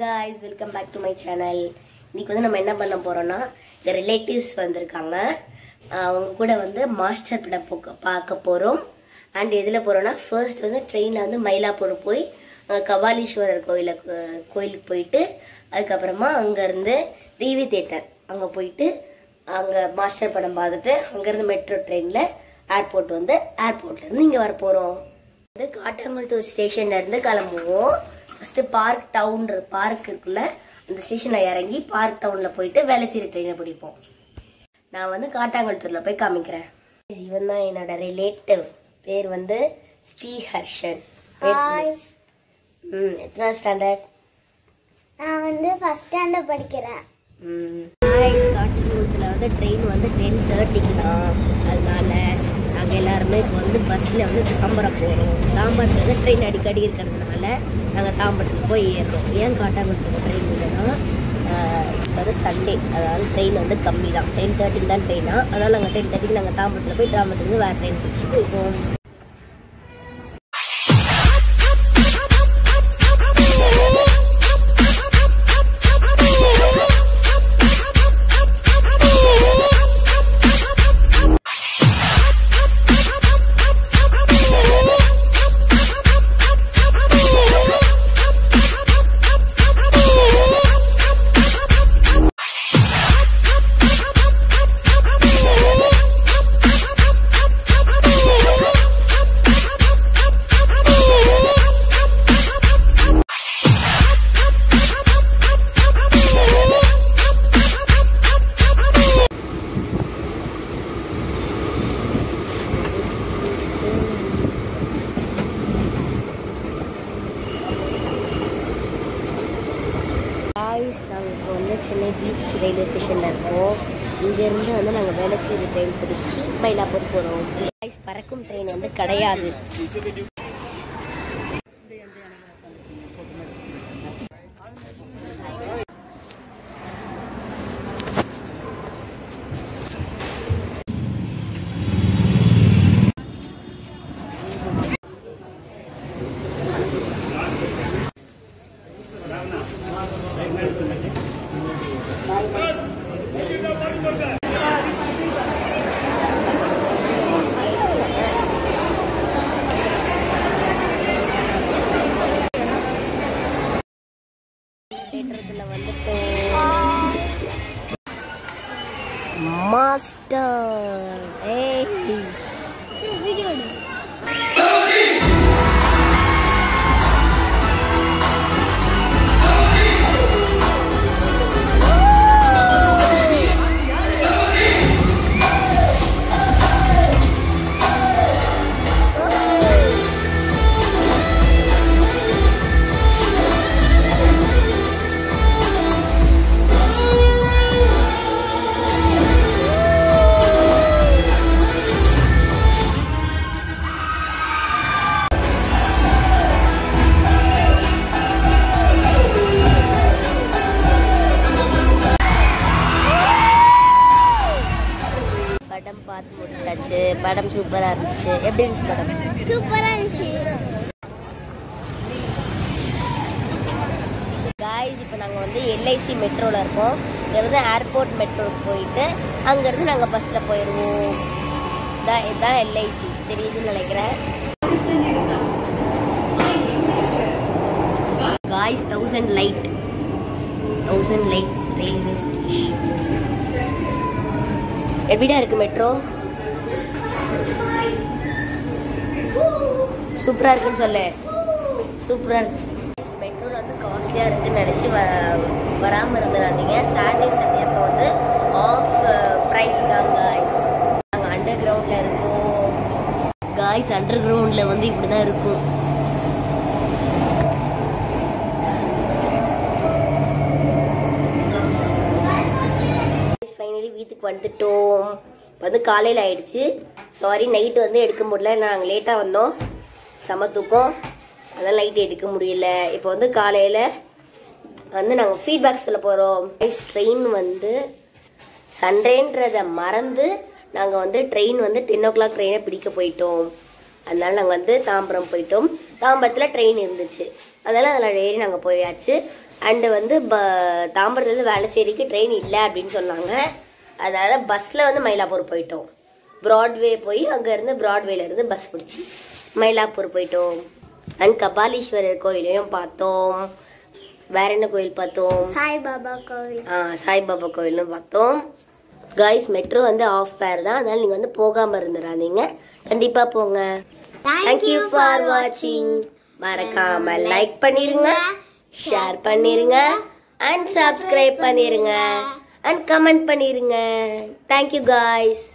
Guys welcome back to my channel இன்றைக்கி வந்து நம்ம என்ன பண்ண போகிறோன்னா இந்த ரிலேட்டிவ்ஸ் வந்திருக்காங்க. அவங்க கூட வந்து மாஸ்டர் படம் போக்க பார்க்க போகிறோம் அண்ட் எதில் போகிறோன்னா ஃபர்ஸ்ட் வந்து ட்ரெயினில் வந்து மயிலாப்பூர் போய் கபாலீஸ்வரர் கோயில கோயிலுக்கு போயிட்டு அதுக்கப்புறமா அங்கேருந்து தேவி தேட்டர். அங்கே போயிட்டு அங்கே மாஸ்டர் படம் பார்த்துட்டு அங்கேருந்து மெட்ரோ ட்ரெயினில் ஏர்போர்ட் வந்து ஏர்போர்ட்லேருந்து இங்கே வர போகிறோம் வந்து காட்டாங்குளத்தூர் ஸ்டேஷன்லேருந்து கிளம்புவோம். ஃபர்ஸ்ட் பார்க் டவுன் பார்க் இருக்குல்ல அந்த ஸ்டேஷன்ல இறங்கி பார்க் டவுன்ல போயிட்டு வேளச்சேரி ட்ரெயினை பிடிப்போம். நான் வந்து காட்டாங்குளத்தூர்ல போய் காமிக்கிறேன். இவன் தான் என்னோட ரிலேட்டிவ் பேர் வந்து ஸ்ரீஹர்ஷன். ம் எத்தனை ஸ்டாண்டர்ட் நான் வந்து ஃபர்ஸ்ட் ஸ்டாண்டர்ட் படிக்கிறேன். காட்டாங்குளத்தில் வந்து ட்ரெயின் வந்து டென் தேர்ட்டிக்கு தான். அதனால நாங்கள் எல்லாருமே இப்போ வந்து பஸ்ஸில் வந்து தாம்பரம் போகிறோம் தாம்பரத்துலேருந்து ட்ரெயின் அடிக்கடி இருக்கிறதுனால நாங்கள் தாம்பரத்துக்கு போய் ஏறுறோம். ஏன் காட்டாங்குளத்துக்கு ட்ரெயின் இல்லைன்னா இப்போ வந்து சண்டே அதாவது ட்ரெயின் வந்து கம்மி தான் டென் தேர்ட்டிக்கு தான் ட்ரெயினாக அதனால் நாங்கள் டென் தேர்ட்டிக்கு நாங்கள் தாம்பரத்தில் போய் தாம்பரத்துலேருந்து வேறு ட்ரெயின் பிடிச்சி போவோம். சென்னை பீச் ரயில்வே ஸ்டேஷனில் இருக்கோம். இங்கேருந்து வந்து நாங்கள் வேலை செய்கிற ட்ரெயின் பிடிச்சி மயிலாப்பூர் போகிறோம் பறக்கும் ட்ரெயின் வந்து கிடையாது. தேட்டருக்குள்ள வந்துட்டோம் படம் சூப்பரா இருந்துச்சு. எப்படி இருந்துச்சு படம்? சூப்பரா இருந்துச்சு. காய்ஸ் இப்போ நாங்கள் வந்து எல்ஐசி மெட்ரோவில் இருக்கோம். இங்கேருந்து ஏர்போர்ட் மெட்ரோக்கு போயிட்டு அங்கேருந்து நாங்கள் பஸ்ஸில் போயிடுவோம் இதான் இதுதான் எல்ஐசி தெரியுதுன்னு நினைக்கிறேன். Guys Thousand Light Thousand Lights railway station எப்படிடா இருக்கு மெட்ரோ சூப்பராக இருக்குன்னு சொல்லு. சூப்பராக இருக்கு. பெட்ரோல் வந்து காஸ்ட்லியாக இருக்குன்னு நினச்சி வ வராமல் இருந்துடாதீங்க. சாட்டர்டே சண்டே அப்போ வந்து ஆஃப் ப்ரைஸ் uh, தான் காய்ஸ் நாங்கள் அண்டர் கிரவுண்டில் இருக்கோம். காய்ஸ் அண்டர் கிரவுண்டில் வந்து இப்படி தான் இருக்கும் ஃபைனலி வீட்டுக்கு வந்துட்டோம். வந்து காலையில் ஆயிடுச்சு. சாரி நைட்டு வந்து எடுக்க முடியல. நாங்கள் லேட்டாக வந்தோம். செம தூக்கம். அதெல்லாம் நைட் எடுக்க முடியல. இப்போ வந்து காலையில் வந்து நாங்கள் ஃபீட்பேக் சொல்ல போகிறோம் ட்ரெயின் வந்து சண்டேன்றதை மறந்து நாங்கள் வந்து ட்ரெயின் வந்து டென் ஓ கிளாக் ட்ரெயினை பிடிக்க போயிட்டோம். அதனால நாங்கள் வந்து தாம்பரம் போயிட்டோம். தாம்பரத்தில் ட்ரெயின் இருந்துச்சு. அதனால அதில் ஏறி நாங்கள் போயாச்சு. அண்டு வந்து ப தாம்பரத்துலேருந்து வேளச்சேரிக்கு ட்ரெயின் இல்லை அப்படின்னு சொன்னாங்க. அதனால பஸ்ஸில் வந்து மயிலாப்பூர் போயிட்டோம். ப்ராட்வே போய் அங்கேருந்து ப்ராட்வேல இருந்து பஸ் பிடிச்சி மயிலாப்பூர் போயிட்டோம். அண்ட் கபாலீஸ்வரர் கோயிலையும் பார்த்தோம். வேற என்ன கோயில் பார்த்தோம்? சாய்பாபா கோவில். ஆ, சாய்பாபா கோயிலும் பார்த்தோம். காய்ஸ் மெட்ரோ வந்து ஆஃப் ஃபேர் தான். அதனால நீங்கள் வந்து போகாமல் இருந்துடாதீங்க கண்டிப்பாக போங்க. தேங்க்யூ ஃபார் வாட்சிங் மறக்காம லைக் பண்ணிருங்க ஷேர் பண்ணிருங்க அண்ட் சப்ஸ்கிரைப் பண்ணிருங்க. அண்ட் கமெண்ட் பண்ணிருங்க. Thank you guys